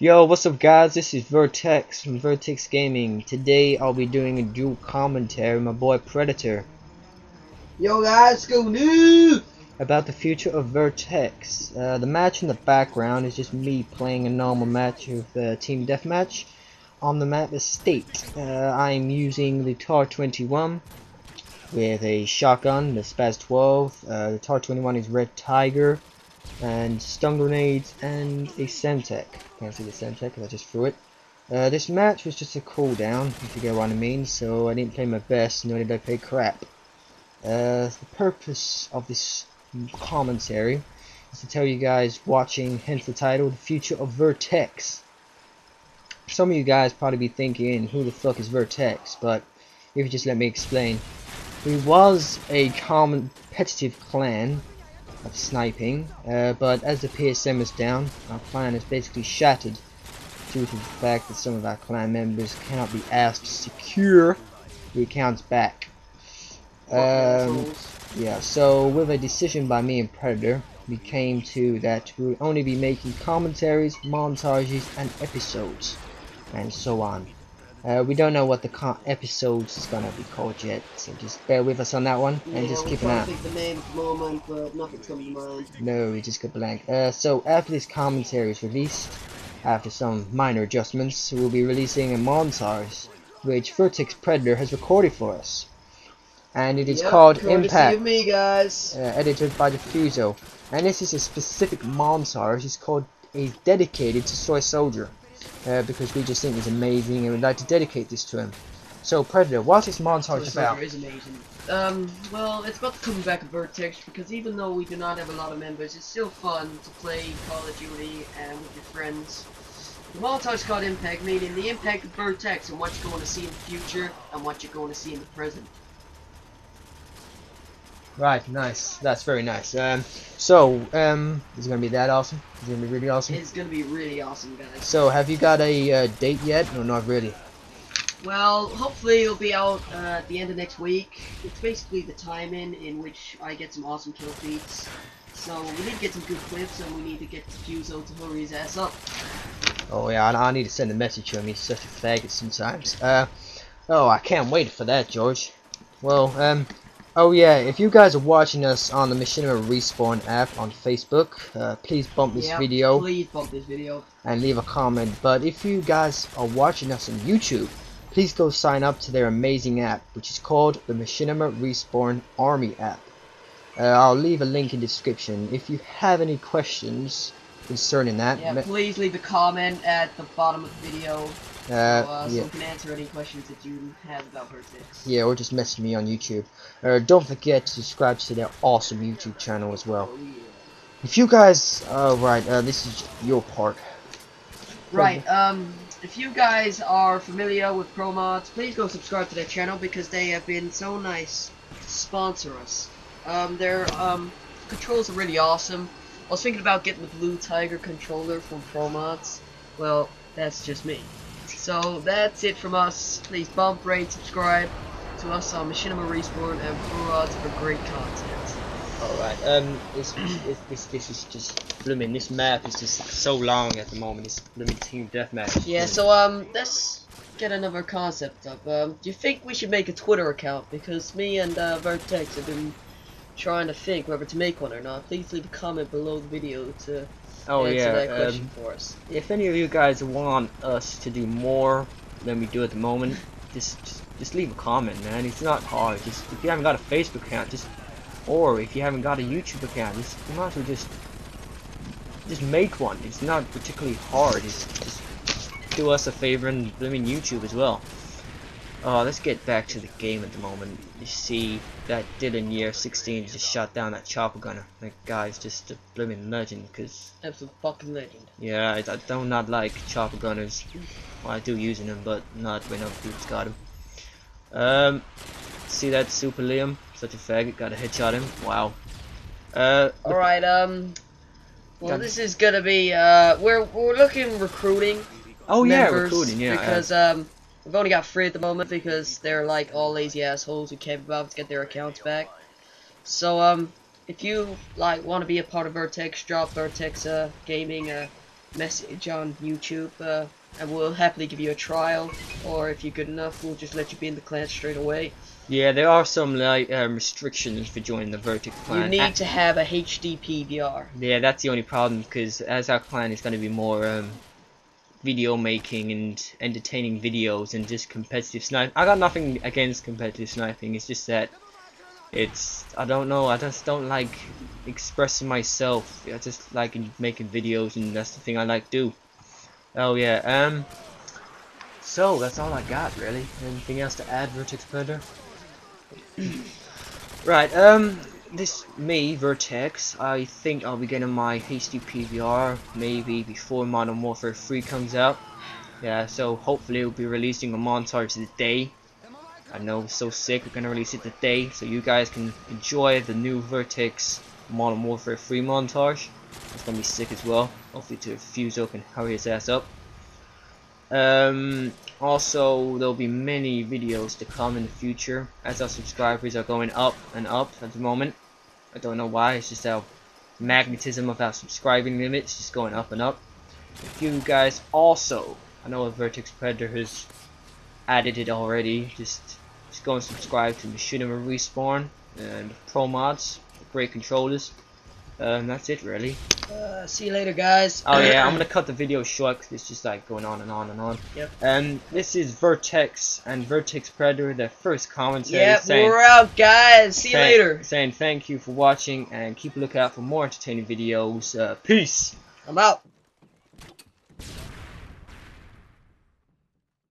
Yo, what's up guys? This is VerTeXz from VerTeXz Gaming. Today I'll be doing a dual commentary with my boy Predator Yo guys, go new! about the future of VerTeXz. Uh, the match in the background is just me playing a normal match of uh, Team Deathmatch on the map Estate. Uh, I'm using the TAR-21 with a shotgun, the SPAS-12. Uh, the TAR-21 is Red Tiger and stun grenades and a Semtex. Can't see the Semtex because I just threw it. Uh, this match was just a cooldown, if you get what I mean, so I didn't play my best, nor did I play crap. Uh, the purpose of this commentary is to tell you guys watching, hence the title, The Future of VerTeXz. Some of you guys probably be thinking, who the fuck is VerTeXz, but if you just let me explain. We was a competitive clan of sniping, uh, but as the PSN is down, our clan is basically shattered due to the fact that some of our clan members cannot be asked to secure the accounts back. Um, yeah, so with a decision by me and Predator, we came to that we will only be making commentaries, montages, and episodes, and so on. Uh, we don't know what the episodes is gonna be called yet, so just bear with us on that one, and yeah, just keep an eye. think the name at the moment, but nothing's coming to mind. No, we just got blank. Uh, so after this commentary is released, after some minor adjustments, we'll be releasing a montage, which VerTeXz Predator has recorded for us. And it is Yep, called Impact, of me, guys. uh, edited by Diffuso. And this is a specific montage, it's called, is dedicated to Soy Soldier. Uh, because we just think he's amazing and we'd like to dedicate this to him. So Predator, what's this montage about? soldier is amazing. Um, well, it's about to come back at VerTeXz because even though we do not have a lot of members, it's still fun to play Call of Duty and with your friends. The montage called Impact, meaning the impact of VerTeXz and what you're going to see in the future and what you're going to see in the present. Right, nice. That's very nice. Um, so, um, is it gonna be that awesome? Is it gonna be really awesome? It's going to be really awesome, guys. So, have you got a uh, date yet, or not really? Well, hopefully it'll be out uh, at the end of next week. It's basically the timing in which I get some awesome kill feats. So we need to get some good clips and we need to get Fuso to hurry his ass up. Oh yeah, I, I need to send a message to him. He's such a faggot sometimes. Uh, oh, I can't wait for that, George. Well, um, oh yeah, if you guys are watching us on the Machinima Respawn app on Facebook, uh, please bump this Yeah, video Please bump this video. and leave a comment. But if you guys are watching us on YouTube, please go sign up to their amazing app, which is called the Machinima Respawn Army app. Uh, I'll leave a link in the description. If you have any questions concerning that, Yeah, please leave a comment at the bottom of the video uh, so, uh, yeah. can answer any questions that you have about VerTeXz. Yeah, or just message me on YouTube. Uh, don't forget to subscribe to their awesome YouTube channel as well. Oh, yeah. If you guys, uh, right, uh, this is your part. Right, um, if you guys are familiar with ProModz, please go subscribe to their channel because they have been so nice to sponsor us. Um, their, um, controls are really awesome. I was thinking about getting the Blue Tiger controller from ProModz. Well, that's just me. So, that's it from us. Please bump, rate, subscribe to us on Machinima Respawn and ProModz for great content. Alright, um, this, this, this, this is just, blooming, this map is just so long at the moment, this blooming team deathmatch. Yeah, so um, let's get another concept up. Um, do you think we should make a Twitter account? Because me and uh, Vertex have been trying to think whether to make one or not. Please leave a comment below the video to Oh answer yeah, that um, question for us. if any of you guys want us to do more than we do at the moment, just, just just leave a comment, man. It's not hard. Just if you haven't got a Facebook account, just or if you haven't got a YouTube account, just you might as well just just make one. It's not particularly hard. It's just do us a favor and blooming YouTube as well. Uh, let's get back to the game at the moment. You see that did in Year 16 just shot down that chopper gunner. That guy's just a blooming legend, cause Absolute fucking legend. yeah, I, I do not like chopper gunners. Well, I do using them, but not when other people's got them. Um, see that Super Liam? Such a faggot. Got to headshot him. Wow. Uh, All right. Um. Well, this is gonna be uh, we're we're looking recruiting. oh yeah, recruiting. Yeah. Because um, we've only got three at the moment because they're like all lazy assholes who can't be bothered to get their accounts back. So um, if you like want to be a part of VerTeXz, drop VerTeXz uh, Gaming a message on YouTube, uh, and we'll happily give you a trial. Or if you're good enough, we'll just let you be in the clan straight away. Yeah, there are some like um, restrictions for joining the VerTeXz clan. You need to have a HD PVR. Yeah, that's the only problem because as our clan is going to be more um, video making and entertaining videos and just competitive sniping. I got nothing against competitive sniping. It's just that it's I don't know. I just don't like expressing myself. I just like making videos and that's the thing I like to do. Oh yeah. Um. So that's all I got really. Anything else to add, VerTeXz Predator? right. Um this me, VerTeXz, I think I'll be getting my HD PVR maybe before Modern Warfare 3 comes out. Yeah, so hopefully we'll be releasing a montage today. I know it's so sick, we're gonna release it today, so you guys can enjoy the new VerTeXz Modern Warfare 3 montage. It's gonna be sick as well. Hopefully to Fuso can hurry his ass up. Um, also, there'll be many videos to come in the future as our subscribers are going up and up at the moment. I don't know why, it's just our magnetism of our subscribing limits just going up and up. If you guys also, I know a VerTeXz Predator has added it already, just, just go and subscribe to Machinima Respawn and ProModz, great controllers. Um, that's it really. Uh, see you later, guys. Oh yeah, I'm gonna cut the video short because it's just like going on and on and on. Yep. Um, this is VerTeXz and VerTeXz Predator, their first commentary. Yep, saying, we're out, guys. See you later. Saying thank you for watching and keep a lookout for more entertaining videos. Uh, peace. I'm out.